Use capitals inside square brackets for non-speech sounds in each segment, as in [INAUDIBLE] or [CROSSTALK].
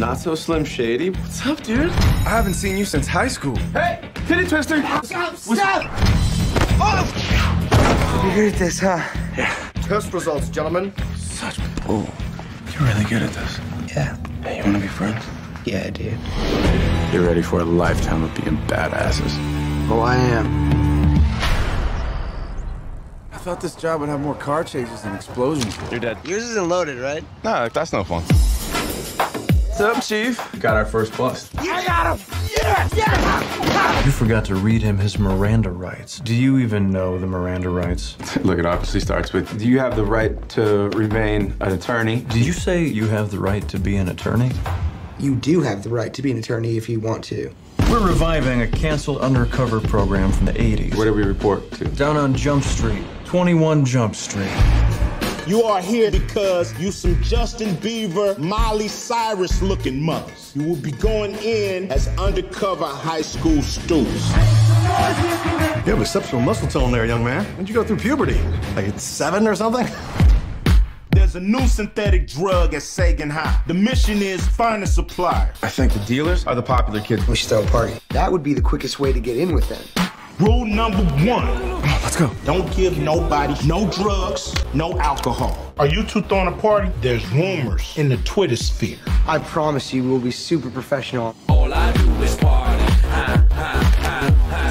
Not so Slim Shady. What's up, dude? I haven't seen you since high school. Hey, titty twister. Stop! Stop! Oh! You're good at this, huh? Yeah. Test results, gentlemen. Such bull. You're really good at this. Yeah. Hey, you want to be friends? Yeah, dude. You're ready for a lifetime of being badasses. Oh, I am. I thought this job would have more car chases and explosions. You're dead. Yours isn't loaded, right? No, that's no fun. What's up, Chief? Got our first bust. I got him! Yes! Yes! You forgot to read him his Miranda rights. Do you even know the Miranda rights? [LAUGHS] Look, it obviously starts with Do you have the right to remain an attorney? Did you say you have the right to be an attorney? You do have the right to be an attorney if you want to. We're reviving a canceled undercover program from the 80s. Where do we report to? Down on Jump Street, 21 Jump Street. You are here because you some Justin Bieber, Miley Cyrus looking mothers. You will be going in as undercover high school students. You have exceptional muscle tone there, young man. When'd you go through puberty? Like at seven or something? There's a new synthetic drug at Sagan High. The mission is find a supplier. I think the dealers are the popular kids. We should throw a party. That would be the quickest way to get in with them. Rule number one. Let's go. Don't give nobody no drugs, no alcohol. Are you two throwing a party? There's rumors in the Twitter sphere. I promise you we'll be super professional. All I do is party.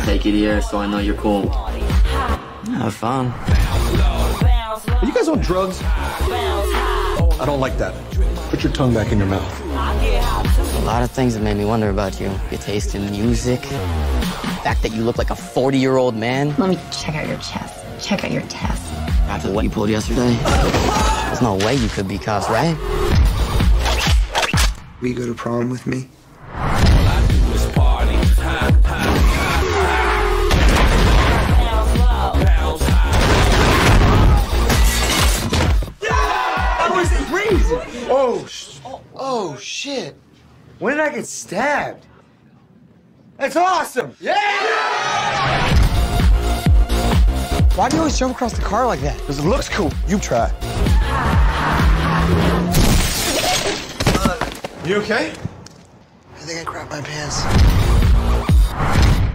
Take it here so I know you're cool. Have fun. Are you guys on drugs? I don't like that. Put your tongue back in your mouth. A lot of things have made me wonder about you. Your taste in music, the fact that you look like a 40 year old man. Let me check out your chest. Check out your test. After what you pulled yesterday, there's no way you could be cops, right? Will you go to prom with me? That was crazy! Oh, oh, oh, shit. When did I get stabbed? That's awesome! Yeah! Why do you always jump across the car like that? Because it looks cool. You try. You okay? I think I crapped my pants.